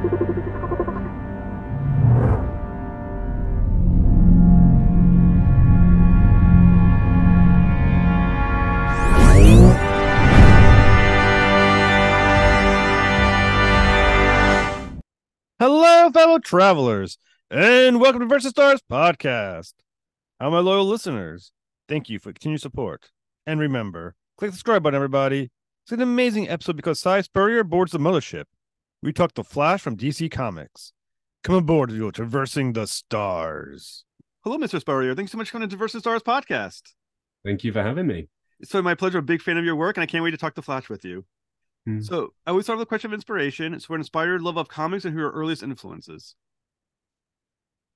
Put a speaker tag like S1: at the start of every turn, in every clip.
S1: Hello, fellow travelers, and welcome to Versus Stars podcast. How my loyal listeners, thank you for continued support. And remember, click the subscribe button, everybody. It's an amazing episode because Si Spurrier boards the mothership. We talk the Flash from DC Comics. Come aboard, you traversing the stars.
S2: Hello, Mr. Spurrier. Thanks so much for coming to Versus Stars podcast.
S3: Thank you for having me.
S2: So my pleasure. I'm a big fan of your work, and I can't wait to talk to Flash with you.
S3: Hmm.
S2: So I always start with a question of inspiration. So, what inspired love of comics and who are your earliest influences?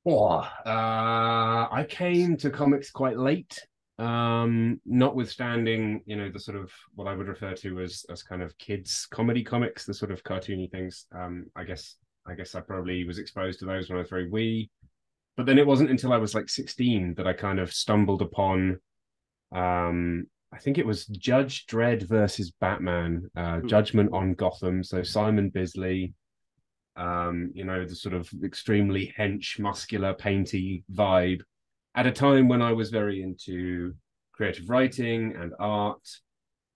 S3: Oh, uh, I came to comics quite late. Um, notwithstanding, you know, the sort of what I would refer to as as kind of kids comedy comics, the sort of cartoony things. Um, I guess I guess I probably was exposed to those when I was very wee. But then it wasn't until I was like 16 that I kind of stumbled upon um I think it was Judge Dredd versus Batman, uh,
S2: Ooh.
S3: Judgment on Gotham. So Simon Bisley, um, you know, the sort of extremely hench, muscular, painty vibe at a time when I was very into creative writing and art.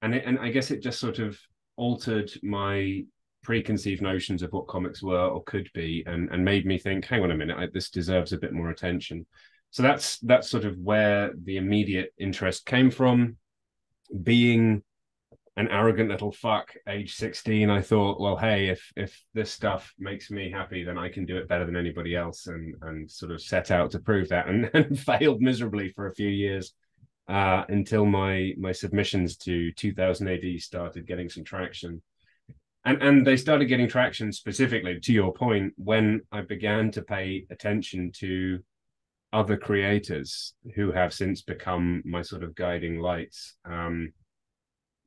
S3: And it, and I guess it just sort of altered my preconceived notions of what comics were or could be and, and made me think, hang on a minute, I, this deserves a bit more attention. So that's that's sort of where the immediate interest came from being an arrogant little fuck age 16 i thought well hey if if this stuff makes me happy then i can do it better than anybody else and and sort of set out to prove that and, and failed miserably for a few years uh, until my my submissions to 2000 ad started getting some traction and and they started getting traction specifically to your point when i began to pay attention to other creators who have since become my sort of guiding lights. Um,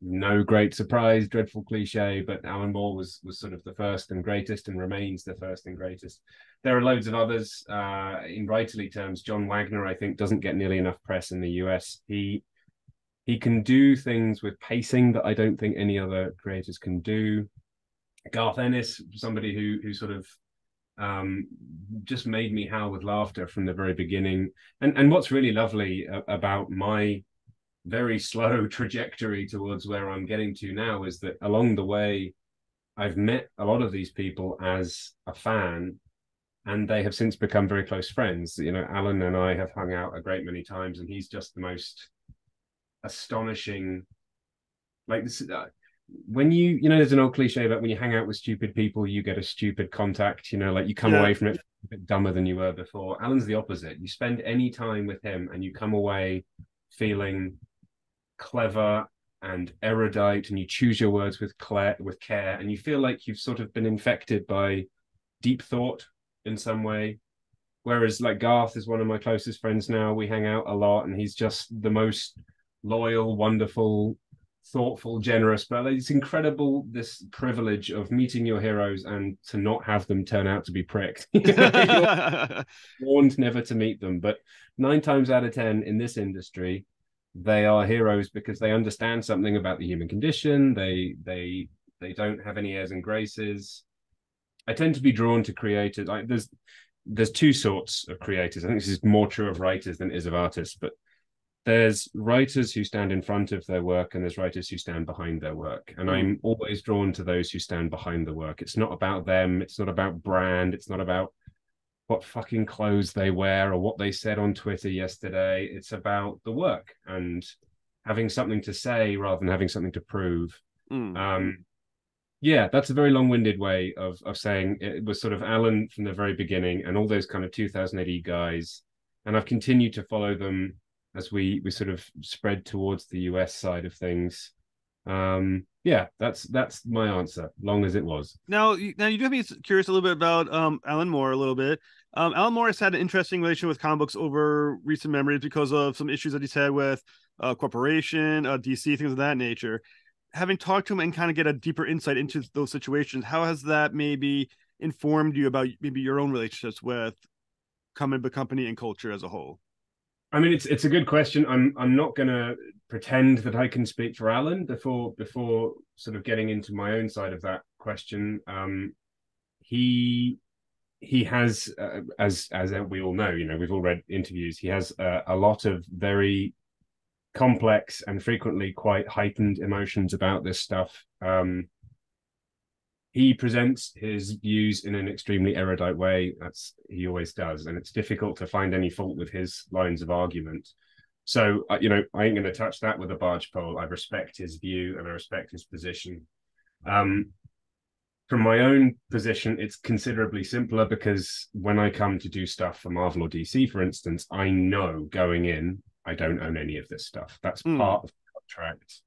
S3: no great surprise, dreadful cliche, but Alan Moore was was sort of the first and greatest, and remains the first and greatest. There are loads of others. Uh, in writerly terms, John Wagner, I think, doesn't get nearly enough press in the US. He he can do things with pacing that I don't think any other creators can do. Garth Ennis, somebody who who sort of um, just made me howl with laughter from the very beginning. And and what's really lovely about my very slow trajectory towards where I'm getting to now is that along the way, I've met a lot of these people as a fan, and they have since become very close friends. You know, Alan and I have hung out a great many times, and he's just the most astonishing. Like this, uh, when you you know there's an old cliche about when you hang out with stupid people you get a stupid contact you know like you come
S2: Yeah.
S3: away from it a bit dumber than you were before alan's the opposite you spend any time with him and you come away feeling clever and erudite and you choose your words with cla with care and you feel like you've sort of been infected by deep thought in some way whereas like garth is one of my closest friends now we hang out a lot and he's just the most loyal wonderful thoughtful, generous, but it's incredible this privilege of meeting your heroes and to not have them turn out to be pricked. Warned never to meet them, but nine times out of ten in this industry, they are heroes because they understand something about the human condition. They they they don't have any airs and graces. I tend to be drawn to creators. Like there's there's two sorts of creators. I think this is more true of writers than it is of artists, but there's writers who stand in front of their work and there's writers who stand behind their work and hmm. i'm always drawn to those who stand behind the work it's not about them it's not about brand it's not about what fucking clothes they wear or what they said on twitter yesterday. It's about the work and having something to say rather than having something to prove.
S2: Mm.
S3: um yeah that's a very long-winded way of of saying it was sort of alan from the very beginning and all those kind of 2000 AD guys. And i've continued to follow them as we we sort of spread towards the us side of things um yeah that's that's my answer long as it was
S2: Now, now you do have me curious a little bit about um, Alan Moore a little bit. Um, Alan Moore has had an interesting relation with comic books over recent memories because of some issues that he's had with uh, corporation, uh, DC, things of that nature. Having talked to him and kind of get a deeper insight into those situations, how has that maybe informed you about maybe your own relationships with comic book company and culture as a whole?
S3: I mean, it's it's a good question. I'm I'm not going to pretend that I can speak for Alan before before sort of getting into my own side of that question. Um, he he has uh, as as we all know you know we've all read interviews he has uh, a lot of very complex and frequently quite heightened emotions about this stuff um he presents his views in an extremely erudite way that's he always does and it's difficult to find any fault with his lines of argument so uh, you know i ain't going to touch that with a barge pole i respect his view and i respect his position um from my own position, it's considerably simpler because when I come to do stuff for Marvel or DC, for instance, I know going in, I don't own any of this stuff. That's mm. part of the contract.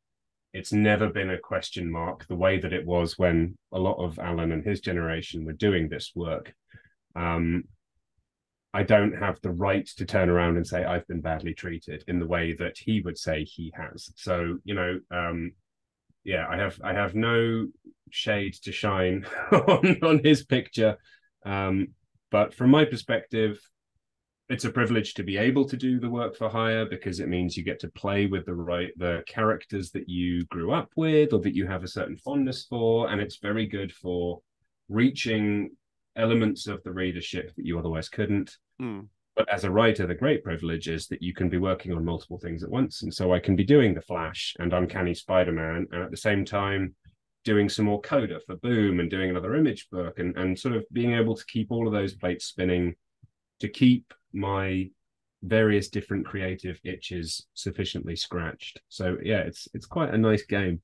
S3: It's never been a question mark the way that it was when a lot of Alan and his generation were doing this work. Um, I don't have the right to turn around and say I've been badly treated in the way that he would say he has. So, you know, um, yeah, I have I have no shade to shine on, on his picture. Um, but from my perspective, it's a privilege to be able to do the work for hire because it means you get to play with the right the characters that you grew up with or that you have a certain fondness for. And it's very good for reaching elements of the readership that you otherwise couldn't. Mm. but as a writer the great privilege is that you can be working on multiple things at once. And so i can be doing the flash and uncanny spider-man and at the same time doing some more coda for Boom and doing another image book and, and sort of being able to keep all of those plates spinning to keep my various different creative itches sufficiently scratched. So yeah, it's it's quite a nice game.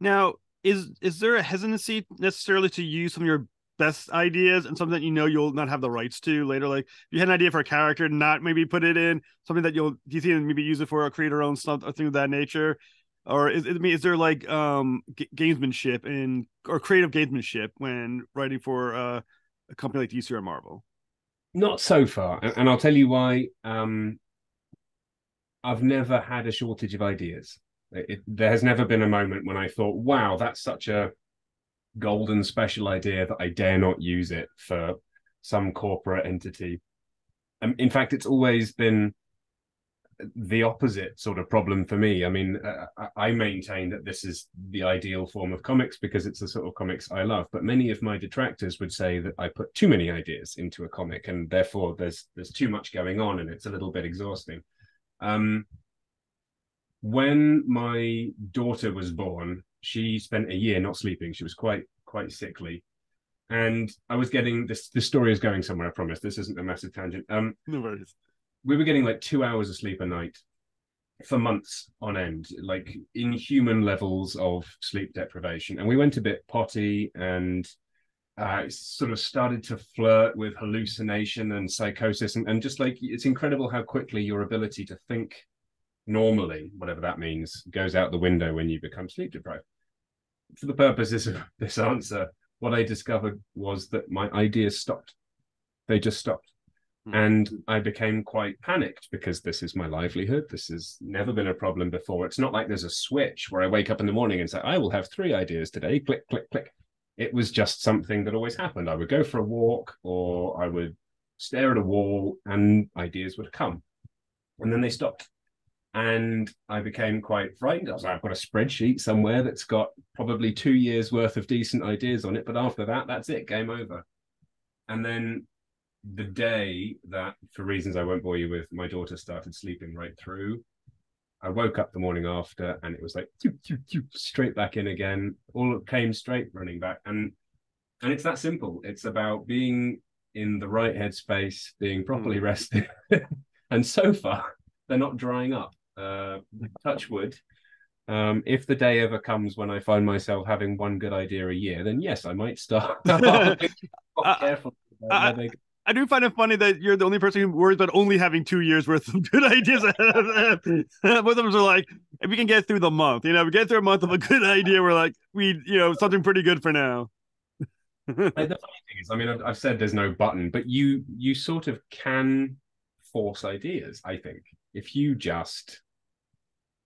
S2: Now, is is there a hesitancy necessarily to use some of your best ideas and something that you know you'll not have the rights to later? Like you had an idea for a character, not maybe put it in something that you'll do you think maybe use it for a creator own stuff or thing of that nature? or is I mean is there like um g- gamesmanship and or creative gamesmanship when writing for uh, a company like DC or Marvel?
S3: Not so far, and I'll tell you why. Um, I've never had a shortage of ideas. It, there has never been a moment when I thought, "Wow, that's such a golden special idea that I dare not use it for some corporate entity." Um, in fact, it's always been the opposite sort of problem for me. I mean, uh, I maintain that this is the ideal form of comics because it's the sort of comics I love. But many of my detractors would say that I put too many ideas into a comic, and therefore there's there's too much going on, and it's a little bit exhausting. Um, when my daughter was born, she spent a year not sleeping. She was quite quite sickly, and I was getting this. This story is going somewhere. I promise. This isn't a massive tangent. Um,
S2: no worries
S3: we were getting like two hours of sleep a night for months on end, like inhuman levels of sleep deprivation. And we went a bit potty and uh, sort of started to flirt with hallucination and psychosis. And, and just like it's incredible how quickly your ability to think normally, whatever that means, goes out the window when you become sleep deprived. For the purposes of this answer, what I discovered was that my ideas stopped. They just stopped. Hmm. And I became quite panicked because this is my livelihood. This has never been a problem before. It's not like there's a switch where I wake up in the morning and say, I will have three ideas today. Click, click, click. It was just something that always happened. I would go for a walk or I would stare at a wall and ideas would come. And then they stopped. And I became quite frightened. I was like, I've got a spreadsheet somewhere that's got probably two years worth of decent ideas on it. But after that, that's it, game over. And then the day that, for reasons I won't bore you with, my daughter started sleeping right through, I woke up the morning after and it was like straight back in again. All came straight running back, and and it's that simple. It's about being in the right headspace, being properly mm. rested, and so far they're not drying up. Uh, touch wood. Um, if the day ever comes when I find myself having one good idea a year, then yes, I might start. uh, careful.
S2: I, I do find it funny that you're the only person who worries about only having two years worth of good ideas. Both of us are like, if we can get through the month, you know, we get through a month of a good idea, we're like, we, you know, something pretty good for now.
S3: the funny thing is, I mean, I've, I've said there's no button, but you you sort of can force ideas. I think if you just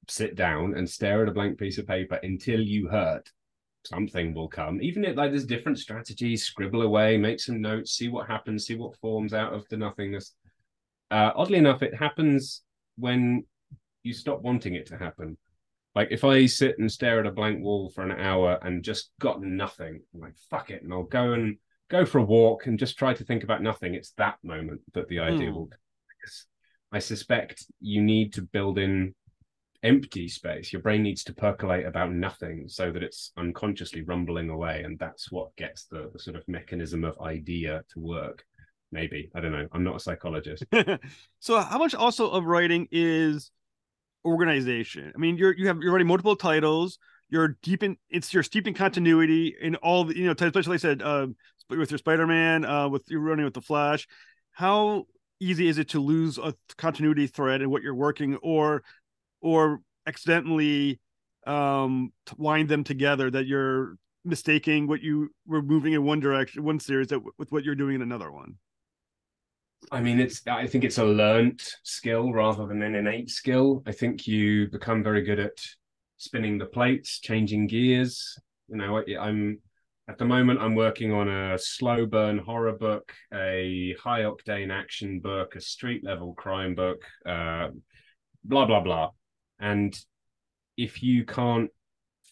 S3: sit down and stare at a blank piece of paper until you hurt something will come. Even if like there's different strategies, scribble away, make some notes, see what happens, see what forms out of the nothingness. Uh, oddly enough, it happens when you stop wanting it to happen. Like if I sit and stare at a blank wall for an hour and just got nothing, I'm like fuck it, and I'll go and go for a walk and just try to think about nothing. It's that moment that the idea
S2: Hmm.
S3: will. I suspect you need to build in empty space. Your brain needs to percolate about nothing so that it's unconsciously rumbling away, and that's what gets the, the sort of mechanism of idea to work. Maybe I don't know. I'm not a psychologist.
S2: so how much also of writing is organization i mean you're you have you're writing multiple titles you're deep in it's you're steeped in continuity in all the you know especially like i said uh with your spider-man uh with you're running with the flash how easy is it to lose a continuity thread in what you're working or or accidentally um wind them together that you're mistaking what you were moving in one direction one series that, with what you're doing in another one
S3: I mean, it's. I think it's a learnt skill rather than an innate skill. I think you become very good at spinning the plates, changing gears. You know, I, I'm at the moment I'm working on a slow burn horror book, a high octane action book, a street level crime book, uh, blah blah blah. And if you can't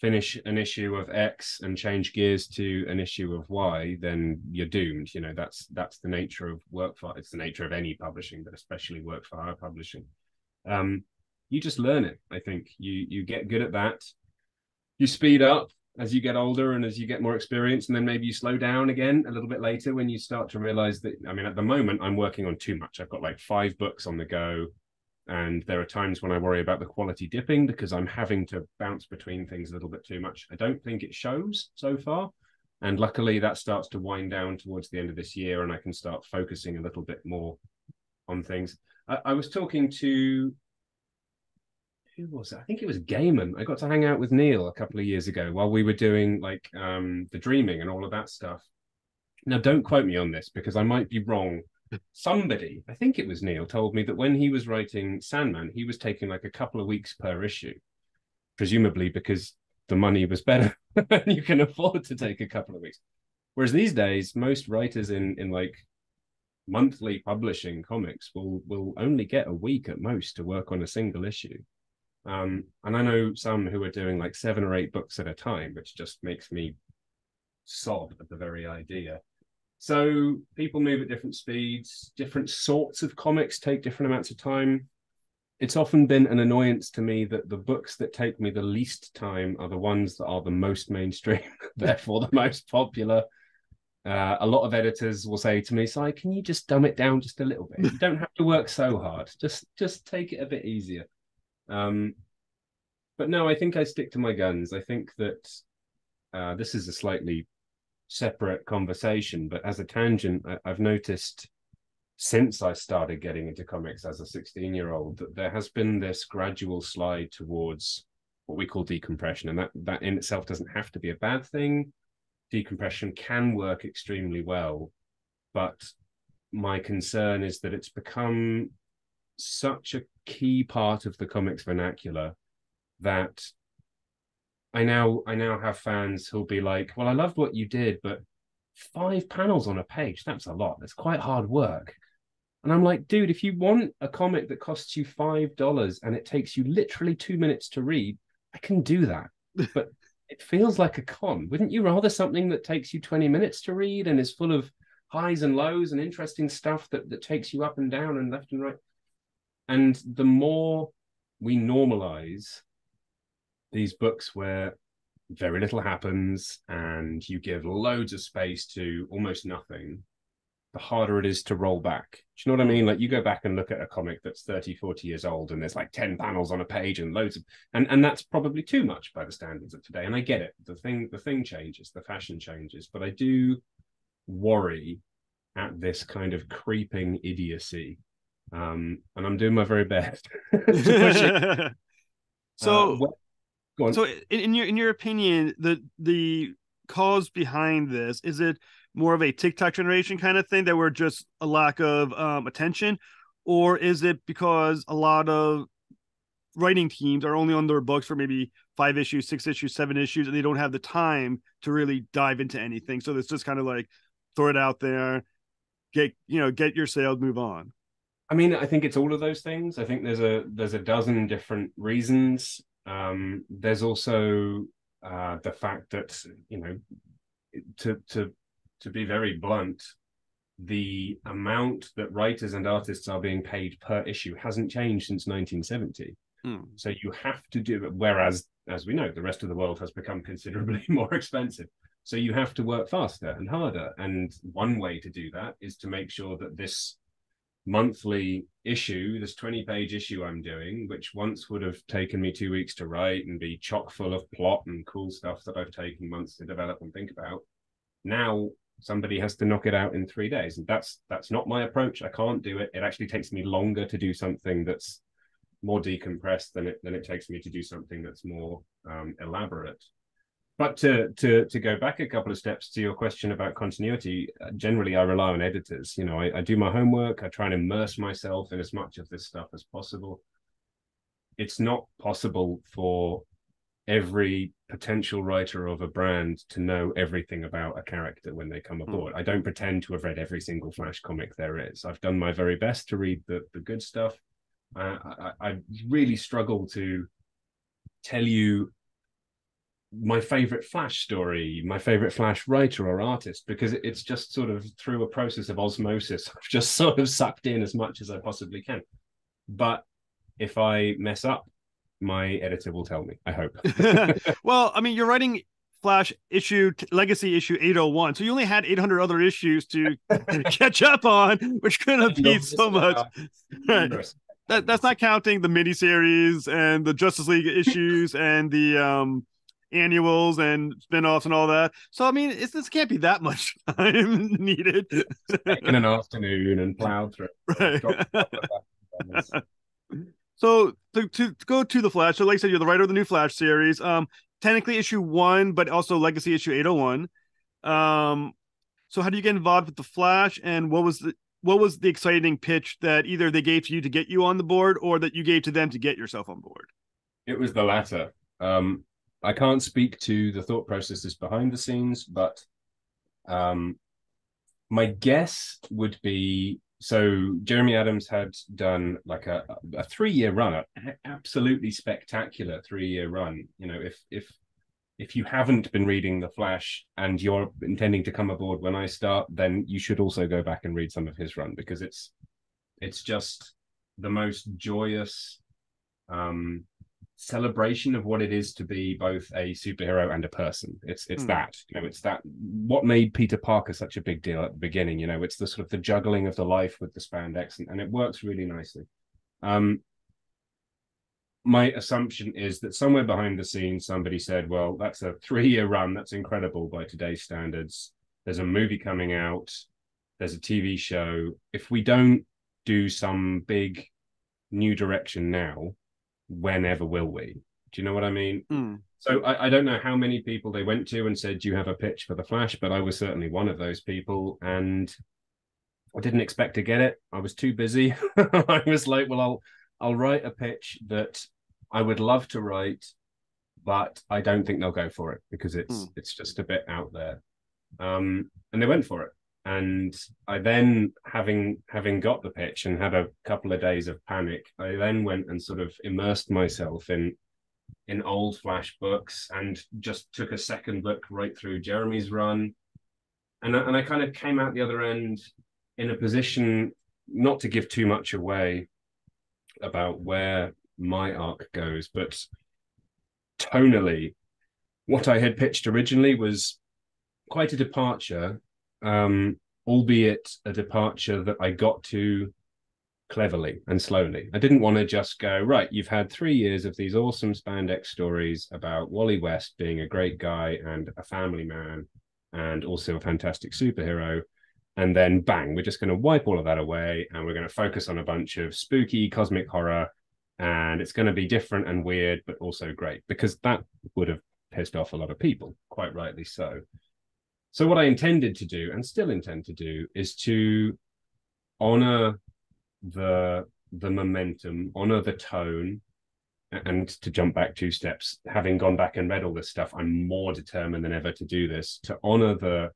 S3: finish an issue of X and change gears to an issue of Y, then you're doomed. You know, that's that's the nature of work for it's the nature of any publishing, but especially work for hire publishing. Um, you just learn it. I think you you get good at that. You speed up as you get older and as you get more experience, and then maybe you slow down again a little bit later when you start to realize that. I mean, at the moment, I'm working on too much. I've got like five books on the go and there are times when I worry about the quality dipping because I'm having to bounce between things a little bit too much. I don't think it shows so far. And luckily, that starts to wind down towards the end of this year, and I can start focusing a little bit more on things. I, I was talking to who was it? I think it was Gaiman. I got to hang out with Neil a couple of years ago while we were doing like um, the dreaming and all of that stuff. Now, don't quote me on this because I might be wrong somebody, I think it was Neil, told me that when he was writing Sandman, he was taking like a couple of weeks per issue, presumably because the money was better and you can afford to take a couple of weeks. Whereas these days, most writers in in like monthly publishing comics will will only get a week at most to work on a single issue. Um, and I know some who are doing like seven or eight books at a time, which just makes me sob at the very idea. So people move at different speeds. Different sorts of comics take different amounts of time. It's often been an annoyance to me that the books that take me the least time are the ones that are the most mainstream, therefore the most popular. Uh, a lot of editors will say to me, "Si, can you just dumb it down just a little bit? You don't have to work so hard. Just just take it a bit easier." Um, but no, I think I stick to my guns. I think that uh, this is a slightly separate conversation, but as a tangent, I, I've noticed since I started getting into comics as a 16 year old that there has been this gradual slide towards what we call decompression. And that, that in itself doesn't have to be a bad thing. Decompression can work extremely well. But my concern is that it's become such a key part of the comics vernacular that I now I now have fans who'll be like, "Well, I loved what you did, but five panels on a page—that's a lot. That's quite hard work." And I'm like, dude, if you want a comic that costs you five dollars and it takes you literally two minutes to read, I can do that. But it feels like a con. Wouldn't you rather something that takes you 20 minutes to read and is full of highs and lows and interesting stuff that, that takes you up and down and left and right? And the more we normalize these books where very little happens and you give loads of space to almost nothing, the harder it is to roll back. Do you know what I mean? Like you go back and look at a comic that's 30, 40 years old and there's like 10 panels on a page and loads of and and that's probably too much by the standards of today. And I get it. The thing the thing changes, the fashion changes, but I do worry at this kind of creeping idiocy. Um, and I'm doing my very best to push it.
S2: so
S3: Uh, well, go on.
S2: So in, in your in your opinion, the the cause behind this is it more of a TikTok generation kind of thing that we're just a lack of um, attention, or is it because a lot of writing teams are only on their books for maybe five issues, six issues, seven issues, and they don't have the time to really dive into anything. So it's just kind of like throw it out there, get you know, get your sales, move on.
S3: I mean, I think it's all of those things. I think there's a there's a dozen different reasons. Um, there's also uh, the fact that you know to to to be very blunt, the amount that writers and artists are being paid per issue hasn't changed since 1970.
S2: Hmm.
S3: So you have to do it. Whereas, as we know, the rest of the world has become considerably more expensive. So you have to work faster and harder. And one way to do that is to make sure that this monthly issue, this 20 page issue I'm doing, which once would have taken me two weeks to write and be chock full of plot and cool stuff that I've taken months to develop and think about, now somebody has to knock it out in three days. And that's that's not my approach. I can't do it. It actually takes me longer to do something that's more decompressed than it than it takes me to do something that's more um, elaborate. But to to to go back a couple of steps to your question about continuity, uh, generally I rely on editors. You know, I, I do my homework. I try and immerse myself in as much of this stuff as possible. It's not possible for every potential writer of a brand to know everything about a character when they come aboard. Mm. I don't pretend to have read every single Flash comic there is. I've done my very best to read the the good stuff. Uh, I, I really struggle to tell you my favorite Flash story, my favorite Flash writer or artist, because it's just sort of through a process of osmosis. I've just sort of sucked in as much as I possibly can. But if I mess up, my editor will tell me. I hope.
S2: well, I mean, you're writing Flash issue legacy issue 801, so you only had 800 other issues to catch up on, which could have been so much. That, that's not counting the miniseries and the Justice League issues and the um annuals and spin-offs and all that. So I mean, it's, this can't be that much time needed.
S3: in an afternoon and plowed through.
S2: Right. so to, to, to go to the Flash, so like I said, you're the writer of the new Flash series. Um, technically issue one, but also Legacy issue 801. Um, so how do you get involved with the Flash, and what was the what was the exciting pitch that either they gave to you to get you on the board, or that you gave to them to get yourself on board?
S3: It was the latter. Um, I can't speak to the thought processes behind the scenes, but um, my guess would be so Jeremy Adams had done like a, a three year run, an absolutely spectacular three year run. You know, if if if you haven't been reading The Flash and you're intending to come aboard when I start, then you should also go back and read some of his run because it's it's just the most joyous um celebration of what it is to be both a superhero and a person. It's it's mm. that you know it's that what made Peter Parker such a big deal at the beginning. You know, it's the sort of the juggling of the life with the spandex, and, and it works really nicely. Um, my assumption is that somewhere behind the scenes, somebody said, "Well, that's a three-year run. That's incredible by today's standards. There's a movie coming out. There's a TV show. If we don't do some big new direction now." Whenever will we? Do you know what I mean?
S2: Mm.
S3: So I, I, don't know how many people they went to and said, Do you have a pitch for the Flash? But I was certainly one of those people. And I didn't expect to get it. I was too busy. I was like, well, I'll I'll write a pitch that I would love to write, but I don't think they'll go for it because it's mm. it's just a bit out there. Um, and they went for it and I then having having got the pitch and had a couple of days of panic, I then went and sort of immersed myself in in old Flash books and just took a second look right through Jeremy's run, and I, and I kind of came out the other end in a position not to give too much away about where my arc goes, but tonally, what I had pitched originally was quite a departure um, albeit a departure that I got to cleverly and slowly. I didn't want to just go, right, you've had three years of these awesome spandex stories about Wally West being a great guy and a family man and also a fantastic superhero. And then bang, we're just going to wipe all of that away and we're going to focus on a bunch of spooky cosmic horror. And it's going to be different and weird, but also great because that would have pissed off a lot of people, quite rightly so. So what I intended to do and still intend to do is to honor the the momentum, honor the tone, and to jump back two steps, having gone back and read all this stuff, I'm more determined than ever to do this, to honor the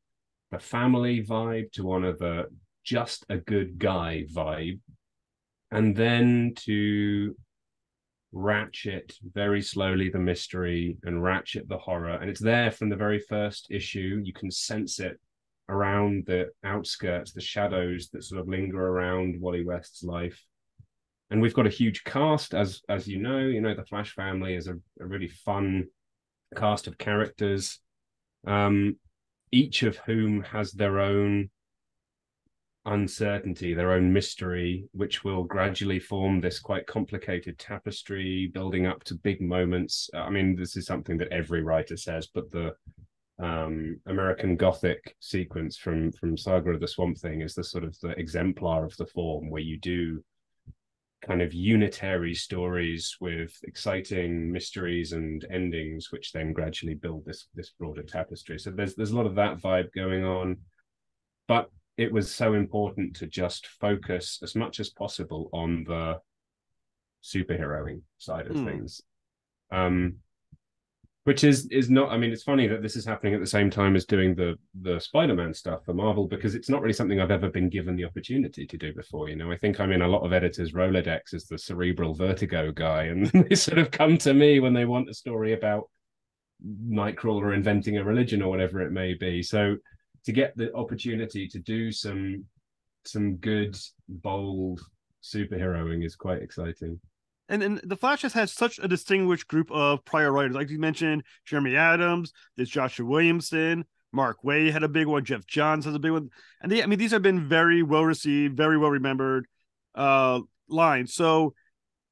S3: the family vibe, to honor the just a good guy vibe, and then to ratchet very slowly the mystery and ratchet the horror and it's there from the very first issue you can sense it around the outskirts, the shadows that sort of linger around Wally West's life. And we've got a huge cast, as as you know. You know, the Flash family is a, a really fun cast of characters, um, each of whom has their own uncertainty, their own mystery, which will gradually form this quite complicated tapestry, building up to big moments. I mean, this is something that every writer says, but the um, American Gothic sequence from from Saga of the Swamp Thing is the sort of the exemplar of the form where you do kind of unitary stories with exciting mysteries and endings, which then gradually build this this broader tapestry. So there's there's a lot of that vibe going on, but it was so important to just focus as much as possible on the superheroing side of mm. things. Um, which is is not i mean it's funny that this is happening at the same time as doing the the spider-man stuff for marvel because it's not really something i've ever been given the opportunity to do before you know i think i'm in a lot of editors rolodex as the cerebral vertigo guy and they sort of come to me when they want a story about nightcrawler inventing a religion or whatever it may be so to get the opportunity to do some some good bold superheroing is quite exciting
S2: and and the Flash has had such a distinguished group of prior writers, like you mentioned, Jeremy Adams, there's Joshua Williamson, Mark Waid had a big one, Geoff Johns has a big one, and they, I mean, these have been very well received, very well remembered uh, lines. So,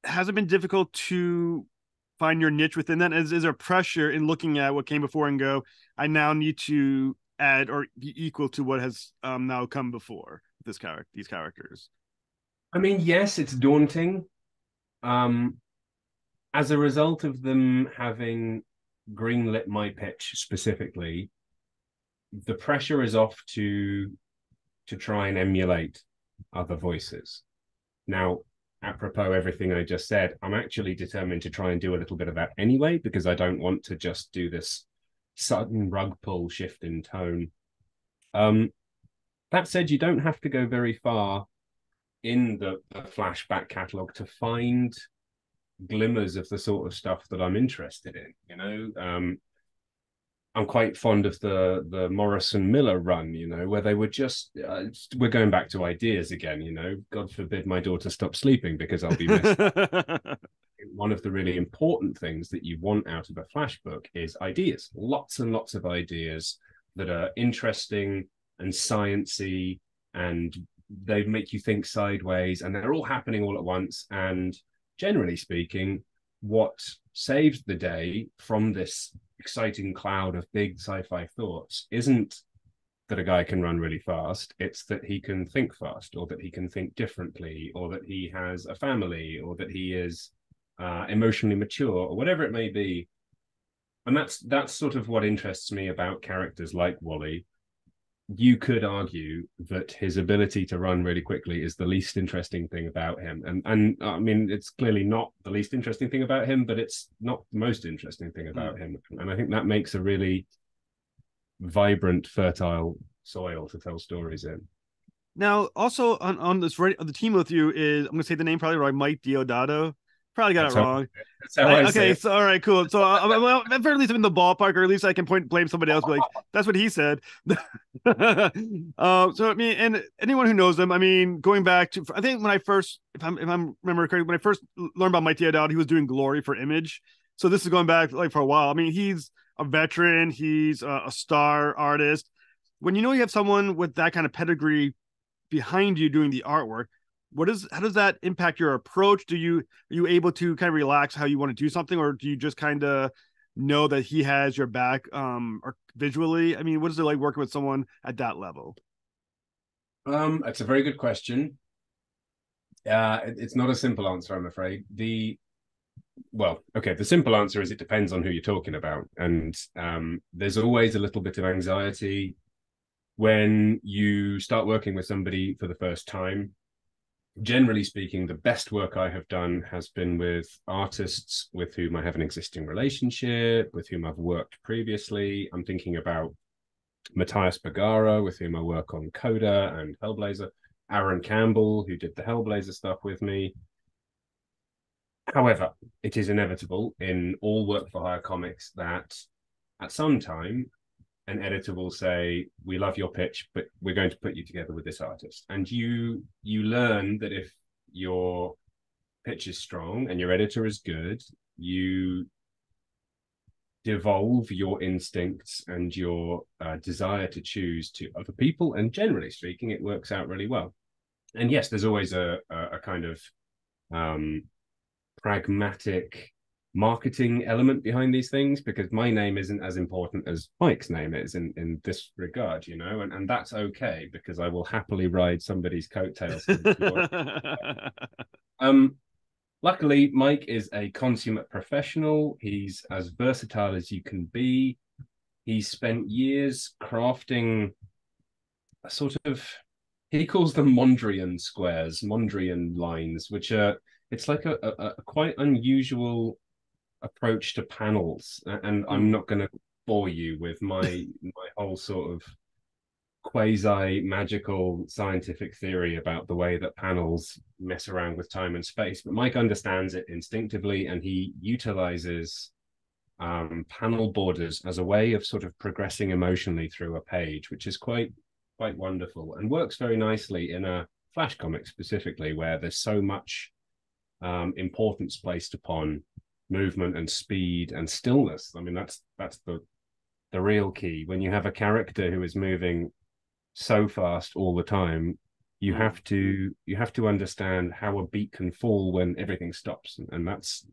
S2: has it been difficult to find your niche within that? Is, is there pressure in looking at what came before and go, I now need to add or equal to what has um, now come before this character, these characters?
S3: I mean, yes, it's daunting um, as a result of them having greenlit my pitch specifically, the pressure is off to to try and emulate other voices. Now, apropos everything I just said, I'm actually determined to try and do a little bit of that anyway, because I don't want to just do this sudden rug pull shift in tone. Um, that said, you don't have to go very far in the, the flashback catalog to find glimmers of the sort of stuff that I'm interested in. You know, um, I'm quite fond of the the Morrison Millar run. You know, where they were just uh, we're going back to ideas again. You know, God forbid my daughter stop sleeping because I'll be missed. One of the really important things that you want out of a flash book is ideas, lots and lots of ideas that are interesting and sciency and they make you think sideways and they're all happening all at once. And generally speaking what saves the day from this exciting cloud of big sci-fi thoughts isn't that a guy can run really fast it's that he can think fast or that he can think differently or that he has a family or that he is uh, emotionally mature or whatever it may be. And that's that's sort of what interests me about characters like wally. You could argue that his ability to run really quickly is the least interesting thing about him. And and i mean it's clearly not the least interesting thing about him but it's not the most interesting thing about mm. him. And i think that makes a really vibrant fertile soil to tell stories in.
S2: Now also on on this on the team with you is i'm going to say the name probably right mike deodato Probably got
S3: that's
S2: it wrong.
S3: I,
S2: okay, so all right, cool. So uh, well, at least I'm in the ballpark, or at least I can point blame somebody else. But like that's what he said. uh, so I mean, and anyone who knows him, I mean, going back to I think when I first, if I'm if I'm remember correctly, when I first learned about Mike Deodato, he was doing Glory for Image. So this is going back like for a while. I mean, he's a veteran. He's a, a star artist. When you know you have someone with that kind of pedigree behind you doing the artwork what is how does that impact your approach? Do you are you able to kind of relax how you want to do something or do you just kind of know that he has your back um or visually? I mean what is it like working with someone at that level?
S3: Um it's a very good question. Uh it, it's not a simple answer i'm afraid. The well okay the simple answer is it depends on who you're talking about. And um there's always a little bit of anxiety when you start working with somebody for the first time generally speaking, the best work I have done has been with artists with whom I have an existing relationship, with whom I've worked previously. I'm thinking about Matías Bergara, with whom I work on Coda and Hellblazer, Aaron Campbell, who did the Hellblazer stuff with me. However, it is inevitable in all work for hire comics that at some time an editor will say, "We love your pitch, but we're going to put you together with this artist," and you you learn that if your pitch is strong and your editor is good, you devolve your instincts and your uh, desire to choose to other people, and generally speaking, it works out really well. And yes, there's always a a, a kind of um, pragmatic marketing element behind these things because my name isn't as important as Mike's name is in, in this regard, you know, and, and that's okay because I will happily ride somebody's coattails. um, luckily, Mike is a consummate professional. He's as versatile as you can be. He spent years crafting a sort of he calls them Mondrian squares, Mondrian lines, which are it's like a, a, a quite unusual approach to panels. And I'm hmm. not going to bore you with my my whole sort of quasi magical scientific theory about the way that panels mess around with time and space. But Mike understands it instinctively, and he utilizes um, panel borders as a way of sort of progressing emotionally through a page, which is quite quite wonderful and works very nicely in a flash comic specifically where there's so much um, importance placed upon movement and speed and stillness. I mean, that's that's the the real key. When you have a character who is moving so fast all the time, you hmm. have to you have to understand how a beat can fall when everything stops, and, and that's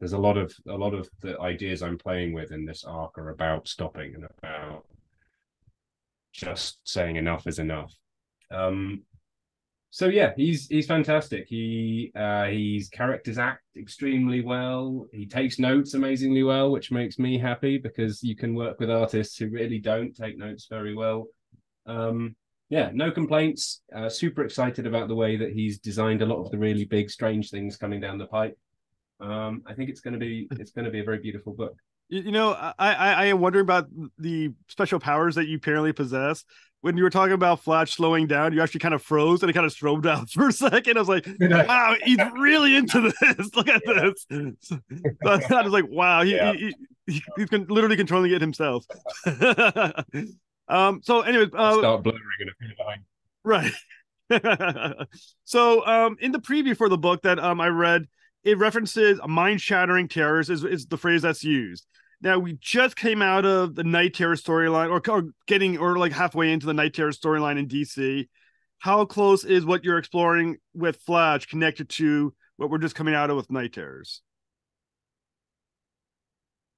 S3: there's a lot of a lot of the ideas I'm playing with in this arc are about stopping and about just saying enough is enough. Um, so yeah, he's he's fantastic. He uh, he's characters act extremely well. He takes notes amazingly well, which makes me happy because you can work with artists who really don't take notes very well. Um, yeah, no complaints. Uh, super excited about the way that he's designed a lot of the really big, strange things coming down the pipe. Um, I think it's going to be it's going to be a very beautiful book.
S2: You know, I, I, I am wondering about the special powers that you apparently possess. When you were talking about Flash slowing down, you actually kind of froze and it kind of strobed out for a second. I was like, wow, he's really into this. Look at yeah. this. So, I was like, wow, he, yeah. he, he, he's literally controlling it himself. um. So, anyway, uh,
S3: start blurring and behind.
S2: Right. so, um, in the preview for the book that um I read, it references a mind shattering terrors is, is the phrase that's used. Now we just came out of the Night Terror storyline, or, or getting, or like halfway into the Night Terror storyline in DC. How close is what you're exploring with Flash connected to what we're just coming out of with Night Terrors?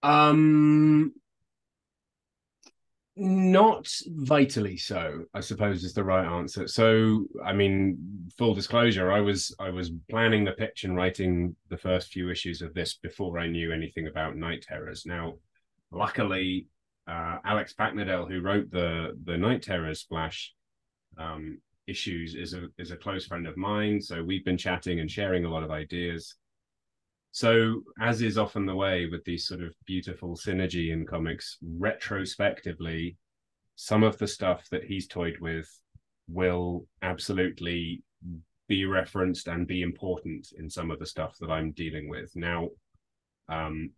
S3: Um, not vitally so i suppose is the right answer. So i mean full disclosure i was i was planning the pitch and writing the first few issues of this before i knew anything about night terrors. Now luckily uh, alex paknadel who wrote the the night terrors splash um, issues is a is a close friend of mine. So we've been chatting and sharing a lot of ideas so, as is often the way with these sort of beautiful synergy in comics, retrospectively, some of the stuff that he's toyed with will absolutely be referenced and be important in some of the stuff that I'm dealing with. Now, um,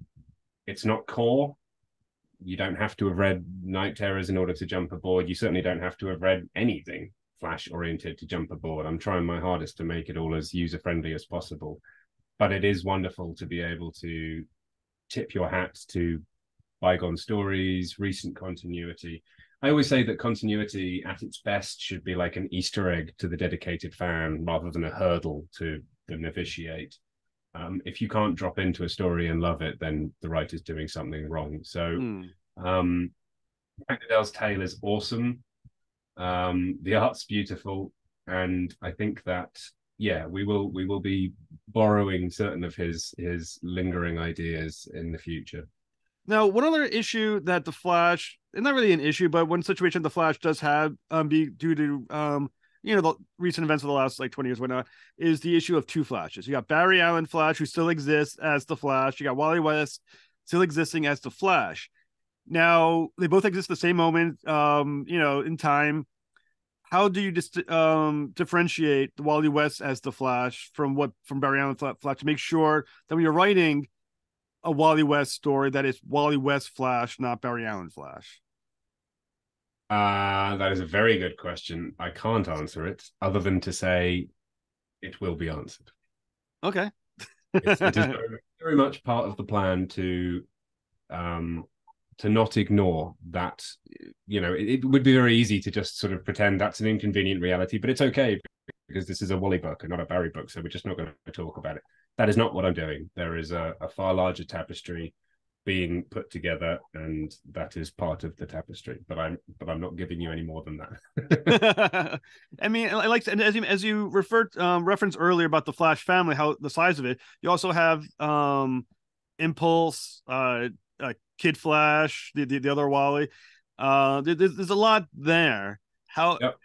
S3: it's not core. You don't have to have read Night Terrors in order to jump aboard. You certainly don't have to have read anything Flash oriented to jump aboard. I'm trying my hardest to make it all as user friendly as possible but it is wonderful to be able to tip your hat to bygone stories, recent continuity. I always say that continuity at its best should be like an Easter egg to the dedicated fan rather than a hurdle to the novitiate. Um, if you can't drop into a story and love it, then the writer's doing something wrong. So, mm. um, Paknadel's tale is awesome. Um, the art's beautiful, and I think that yeah, we will we will be borrowing certain of his his lingering ideas in the future.
S2: Now, one other issue that the Flash, and not really an issue, but one situation the Flash does have, um, be due to um, you know, the recent events of the last like 20 years, whatnot, is the issue of two Flashes. You got Barry Allen Flash, who still exists as the Flash. You got Wally West still existing as the Flash. Now, they both exist at the same moment, um, you know, in time how do you just um, differentiate the Wally West as the Flash from what from Barry Allen Flash to make sure that when you're writing a Wally West story that it's Wally West Flash, not Barry Allen Flash?
S3: Uh, that is a very good question. I can't answer it other than to say it will be answered.
S2: Okay.
S3: It's, it is very, very much part of the plan to um to not ignore that you know it, it, would be very easy to just sort of pretend that's an inconvenient reality but it's okay because this is a wally book and not a barry book so we're just not going to talk about it. That is not what i'm doing. There is a, a far larger tapestry being put together and that is part of the tapestry but i'm but i'm not giving you any more than
S2: that. I mean i like and as you as you referred um referenced earlier about the flash family how the size of it you also have um impulse uh, uh kid flash the, the, the other wally uh there's, there's a lot there how yep.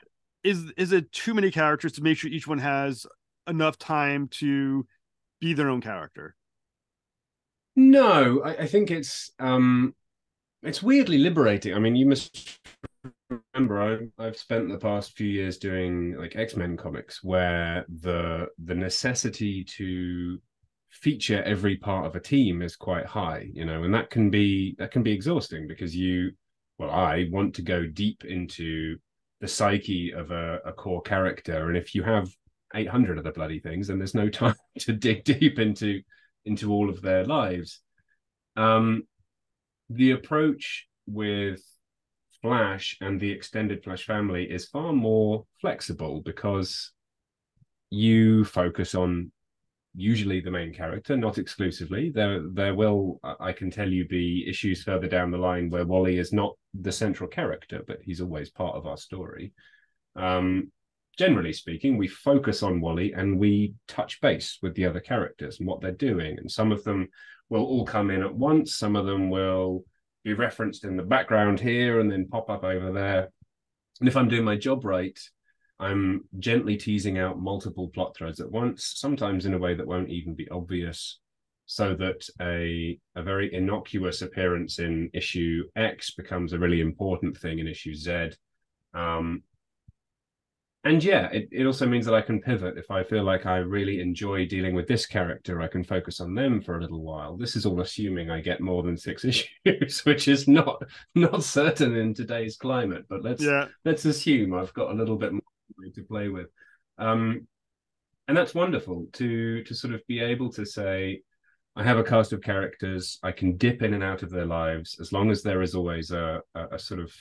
S2: is is it too many characters to make sure each one has enough time to be their own character
S3: no, I, I think it's um, it's weirdly liberating. I mean, you must remember I, I've spent the past few years doing like X Men comics, where the the necessity to feature every part of a team is quite high, you know, and that can be that can be exhausting because you, well, I want to go deep into the psyche of a, a core character, and if you have 800 of the bloody things, then there's no time to dig deep into into all of their lives. Um, the approach with Flash and the extended Flash family is far more flexible because you focus on usually the main character, not exclusively. There, there will, I can tell you, be issues further down the line where Wally is not the central character, but he's always part of our story. Um, generally speaking, we focus on Wally and we touch base with the other characters and what they're doing. And some of them will all come in at once, some of them will be referenced in the background here and then pop up over there. And if I'm doing my job right, I'm gently teasing out multiple plot threads at once, sometimes in a way that won't even be obvious, so that a, a very innocuous appearance in issue X becomes a really important thing in issue Z. Um, and yeah, it, it also means that I can pivot if I feel like I really enjoy dealing with this character. I can focus on them for a little while. This is all assuming I get more than six issues, which is not not certain in today's climate. But let's yeah. let's assume I've got a little bit more to play with, um, and that's wonderful to to sort of be able to say, I have a cast of characters. I can dip in and out of their lives as long as there is always a, a, a sort of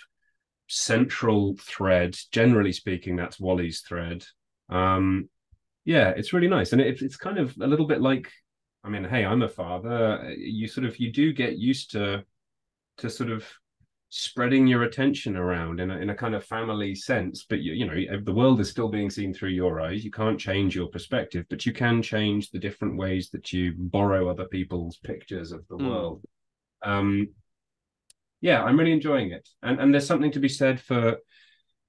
S3: central thread. Generally speaking, that's Wally's thread. Um, yeah, it's really nice, and it, it's kind of a little bit like, I mean, hey, I'm a father. You sort of you do get used to to sort of spreading your attention around in a, in a kind of family sense but you, you know the world is still being seen through your eyes you can't change your perspective but you can change the different ways that you borrow other people's pictures of the mm. world um yeah, I'm really enjoying it. And and there's something to be said for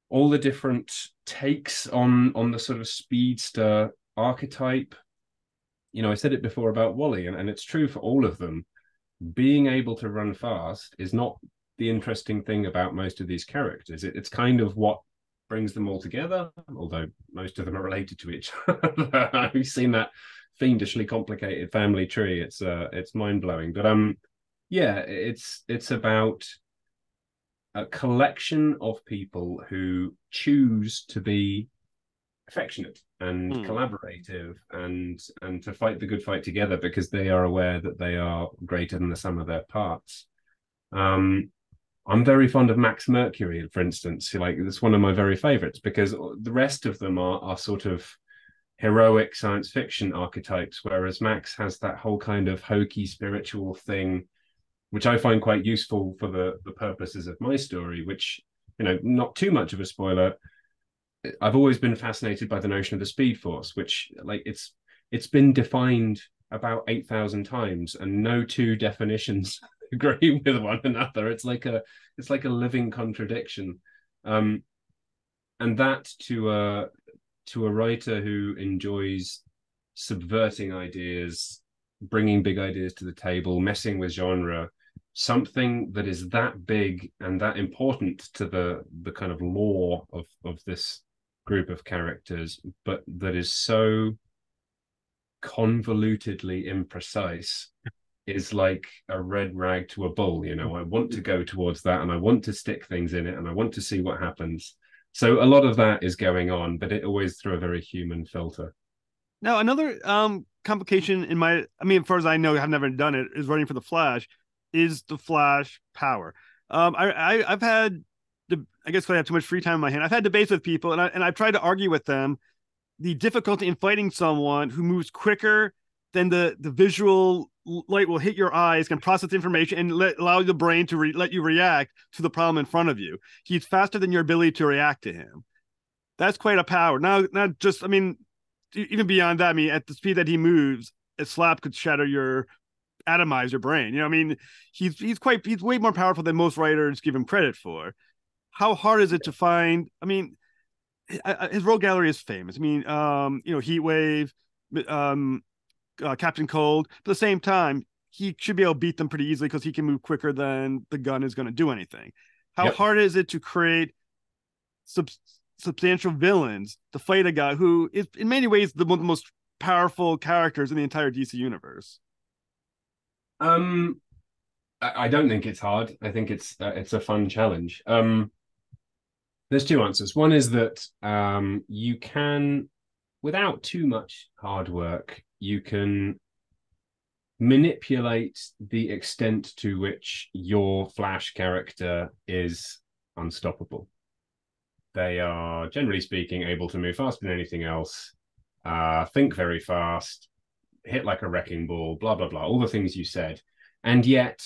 S3: all the different takes on on the sort of speedster archetype. You know, I said it before about Wally, and, and it's true for all of them. Being able to run fast is not the interesting thing about most of these characters. It, it's kind of what brings them all together, although most of them are related to each other. I've seen that fiendishly complicated family tree. It's uh it's mind blowing. But um yeah it's it's about a collection of people who choose to be affectionate and mm. collaborative and and to fight the good fight together because they are aware that they are greater than the sum of their parts um i'm very fond of max mercury for instance like it's one of my very favorites because the rest of them are are sort of heroic science fiction archetypes whereas max has that whole kind of hokey spiritual thing which I find quite useful for the the purposes of my story. Which you know, not too much of a spoiler. I've always been fascinated by the notion of the Speed Force, which like it's it's been defined about eight thousand times, and no two definitions agree with one another. It's like a it's like a living contradiction, um, and that to a to a writer who enjoys subverting ideas, bringing big ideas to the table, messing with genre, something that is that big and that important to the the kind of lore of of this group of characters but that is so convolutedly imprecise is like a red rag to a bull. You know, I want to go towards that and I want to stick things in it and I want to see what happens. So a lot of that is going on, but it always through a very human filter.
S2: Now, another um, complication in my, I mean, as far as I know, I've never done it, is running for the Flash, is the Flash power. Um, I, I have had the, I guess I have too much free time in my hand. I've had debates with people, and I and I've tried to argue with them the difficulty in fighting someone who moves quicker than the the visual light will hit your eyes, can process information, and let, allow the brain to re- let you react to the problem in front of you. He's faster than your ability to react to him. That's quite a power. Now, not just, I mean, even beyond that, I mean, at the speed that he moves, a slap could shatter your atomize your brain. You know, I mean, he's he's quite he's way more powerful than most writers give him credit for. How hard is it to find? I mean, his role gallery is famous. I mean, um, you know, Heat Wave, um, uh, Captain Cold. But at the same time, he should be able to beat them pretty easily because he can move quicker than the gun is going to do anything. How yep. hard is it to create sub- substantial villains to fight a guy who is, in many ways, the, one of the most powerful characters in the entire DC universe?
S3: Um, I, I don't think it's hard. I think it's uh, it's a fun challenge. Um, there's two answers. One is that um, you can, without too much hard work, you can manipulate the extent to which your Flash character is unstoppable. They are, generally speaking, able to move faster than anything else, uh, think very fast, hit like a wrecking ball, blah, blah, blah, all the things you said. And yet,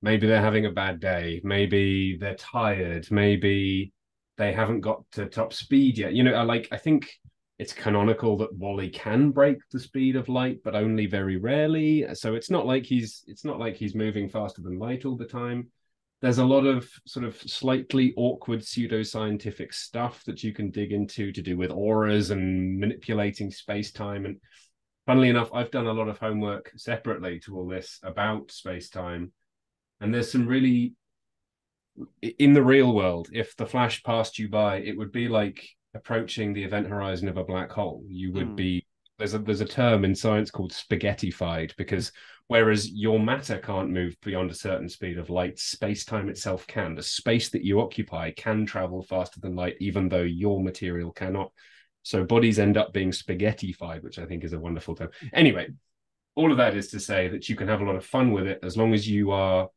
S3: maybe they're having a bad day. Maybe they're tired. Maybe they haven't got to top speed yet. You know, I like, I think it's canonical that Wally can break the speed of light, but only very rarely. So it's not like he's it's not like he's moving faster than light all the time. There's a lot of sort of slightly awkward pseudoscientific stuff that you can dig into to do with auras and manipulating space time. And funnily enough, I've done a lot of homework separately to all this about space time. And there's some really in the real world, if the flash passed you by, it would be like approaching the event horizon of a black hole. You would mm. be there's a there's a term in science called spaghettified because whereas your matter can't move beyond a certain speed of light, space time itself can. The space that you occupy can travel faster than light, even though your material cannot. So bodies end up being spaghettified, which I think is a wonderful term. Anyway, all of that is to say that you can have a lot of fun with it as long as you are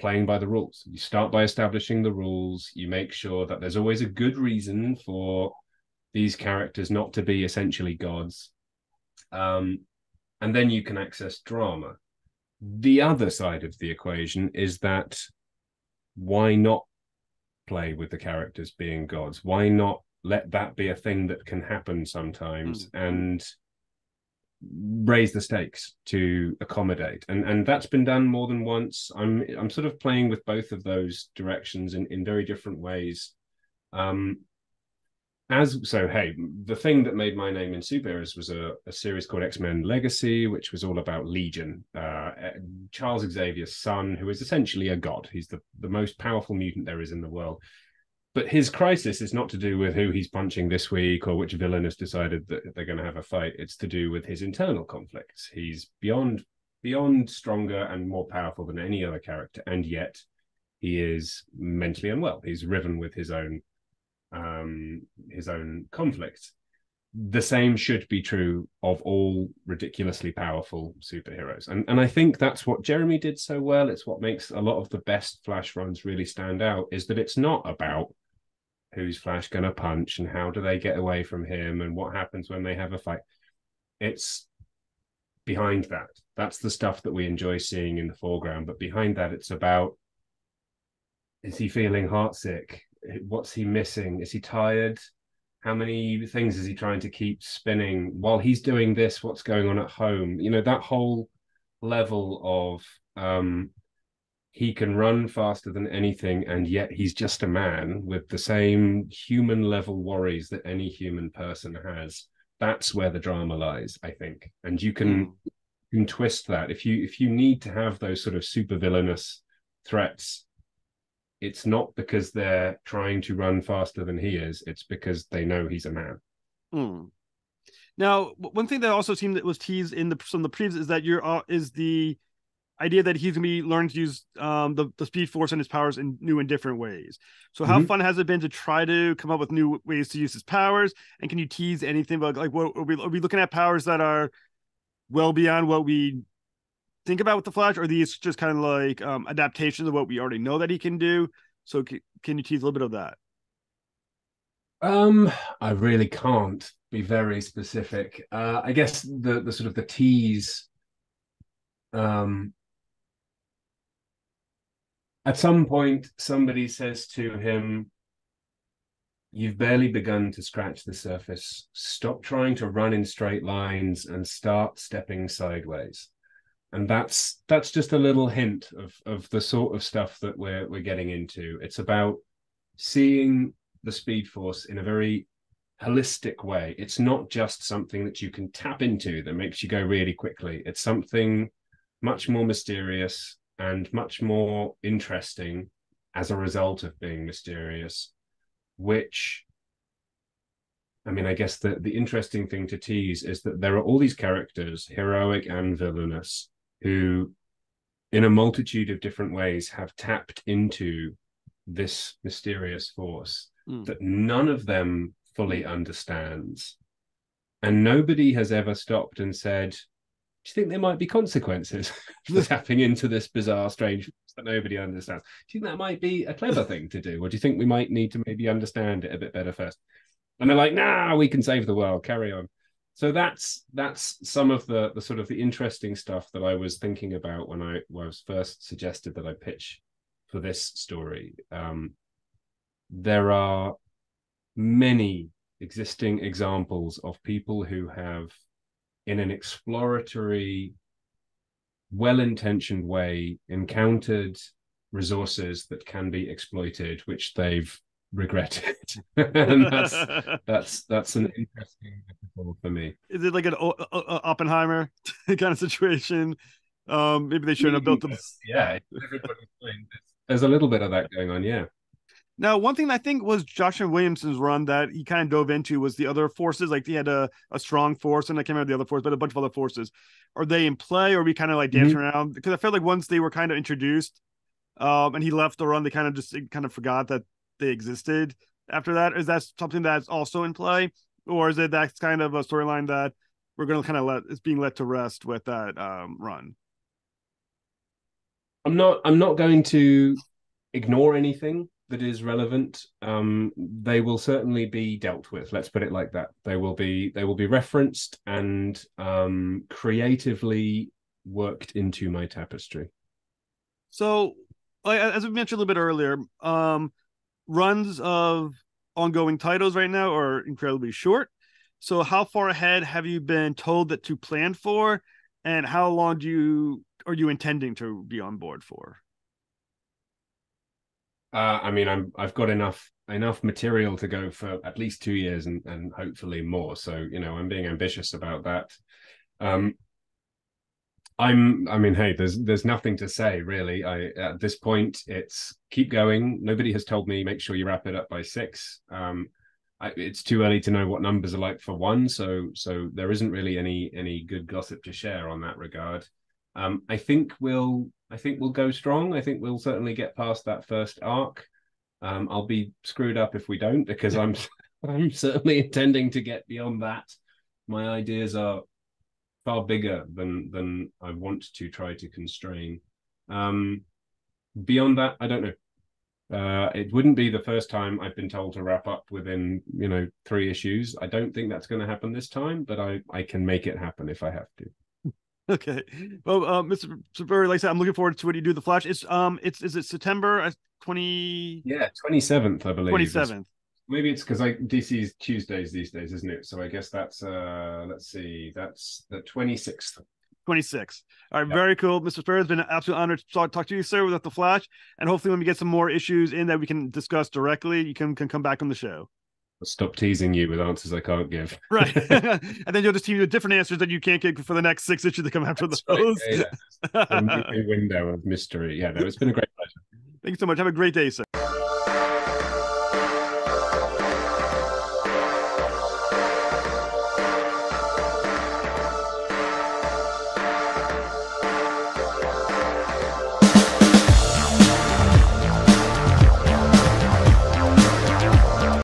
S3: playing by the rules. You start by establishing the rules. You make sure that there's always a good reason for these characters not to be essentially gods. Um, and then you can access drama. The other side of the equation is that why not play with the characters being gods? Why not let that be a thing that can happen sometimes? Mm. And raise the stakes to accommodate. And and that's been done more than once. I'm i'm sort of playing with both of those directions in in very different ways. Um as so hey the thing that made my name in superheroes was a, a series called x-men legacy which was all about legion. Uh charles xavier's son who is essentially a god. He's the the most powerful mutant there is in the world but his crisis is not to do with who he's punching this week or which villain has decided that they're going to have a fight. It's to do with his internal conflicts. He's beyond beyond stronger and more powerful than any other character, and yet he is mentally unwell. He's riven with his own um, his own conflicts. The same should be true of all ridiculously powerful superheroes, and and I think that's what Jeremy did so well. It's what makes a lot of the best Flash runs really stand out. Is that it's not about who's Flash going to punch and how do they get away from him and what happens when they have a fight. It's behind that. That's the stuff that we enjoy seeing in the foreground. But behind that, it's about is he feeling heartsick? What's he missing? Is he tired? How many things is he trying to keep spinning while he's doing this? What's going on at home? You know, that whole level of um, he can run faster than anything and yet he's just a man with the same human level worries that any human person has that's where the drama lies i think and you can mm. you can twist that if you if you need to have those sort of super villainous threats it's not because they're trying to run faster than he is it's because they know he's a man
S2: mm. Now, one thing that also seemed that was teased in the some of the previews is that you're uh, is the idea that he's gonna be learning to use um, the the speed force and his powers in new and different ways. So, how
S3: Mhm.
S2: fun has it been to try to come up with new ways to use his powers? And can you tease anything about like what are we are we looking at powers that are well beyond what we think about with the Flash, or are these just kind of like um, adaptations of what we already know that he can do? So, c- can you tease a little bit of that?
S3: Um, I really can't be very specific. Uh, I guess the the sort of the tease. Um, at some point, somebody says to him, "You've barely begun to scratch the surface. Stop trying to run in straight lines and start stepping sideways." And that's that's just a little hint of of the sort of stuff that we're we're getting into. It's about seeing the speed force in a very holistic way. It's not just something that you can tap into that makes you go really quickly. It's something much more mysterious and much more interesting as a result of being mysterious, which I mean, I guess the, the interesting thing to tease is that there are all these characters, heroic and villainous, who in a multitude of different ways have tapped into this mysterious force
S2: Mm.
S3: that none of them fully understands. And nobody has ever stopped and said, Do you think there might be consequences for tapping into this bizarre, strange force that nobody understands? Do you think that might be a clever thing to do? Or do you think we might need to maybe understand it a bit better first? And they're like, nah, we can save the world, carry on. So that's that's some of the the sort of the interesting stuff that I was thinking about when I was first suggested that I pitch for this story. Um, there are many existing examples of people who have, in an exploratory, well intentioned way, encountered resources that can be exploited, which they've regretted. and that's, that's, that's an interesting for me.
S2: Is it like an O- O- Oppenheimer kind of situation? Um, maybe they shouldn't have built them.
S3: Yeah, everybody's playing. There's a little bit of that going on, yeah.
S2: Now, one thing I think was Joshua Williamson's run that he kind of dove into was the other forces. Like he had a, a strong force, and I can't remember the other force, but a bunch of other forces. Are they in play, or are we kind of like dancing around? Because I felt like once they were kind of introduced, um, and he left the run, they kind of just kind of forgot that they existed. After that, is that something that's also in play, or is it that's kind of a storyline that we're going to kind of let it's being let to rest with that um, run?
S3: I'm not I'm not going to ignore anything that is relevant. Um, they will certainly be dealt with. Let's put it like that. They will be they will be referenced and um, creatively worked into my tapestry.
S2: So, as we mentioned a little bit earlier, um, runs of ongoing titles right now are incredibly short. So, how far ahead have you been told that to plan for, and how long do you are you intending to be on board for?
S3: Uh, I mean, I'm I've got enough enough material to go for at least two years and and hopefully more. So you know, I'm being ambitious about that. Um, I'm I mean, hey, there's there's nothing to say really. I at this point, it's keep going. Nobody has told me make sure you wrap it up by six. Um, I, it's too early to know what numbers are like for one, so so there isn't really any any good gossip to share on that regard. Um, I think we'll I think we'll go strong. I think we'll certainly get past that first arc. Um, I'll be screwed up if we don't because I'm I'm certainly intending to get beyond that. My ideas are far bigger than than I want to try to constrain. Um, beyond that, I don't know. Uh, it wouldn't be the first time I've been told to wrap up within, you know, three issues. I don't think that's going to happen this time, but I I can make it happen if I have to.
S2: Okay, well, uh, Mr. Spurrier, like I said, I'm looking forward to what you do. The Flash. It's um, it's is it September uh, twenty
S3: Yeah, twenty seventh, I believe.
S2: twenty seventh?
S3: Maybe it's because like DC's Tuesdays these days, isn't it? So I guess that's uh let's see, that's the twenty sixth.
S2: 26. All right,
S3: Yeah.
S2: very cool. Mr. Spurrier, it's been an absolute honor to talk, talk to you, sir, without the Flash. And hopefully, when we get some more issues in that we can discuss directly, you can, can come back on the show.
S3: Stop teasing you with answers I can't give.
S2: Right. and then you'll just team with different answers that you can't get for the next six issues that come after
S3: That's
S2: those.
S3: right, yeah, yeah. Window of mystery. Yeah, no, it's been a great pleasure.
S2: Thank you so much. Have a great day, sir.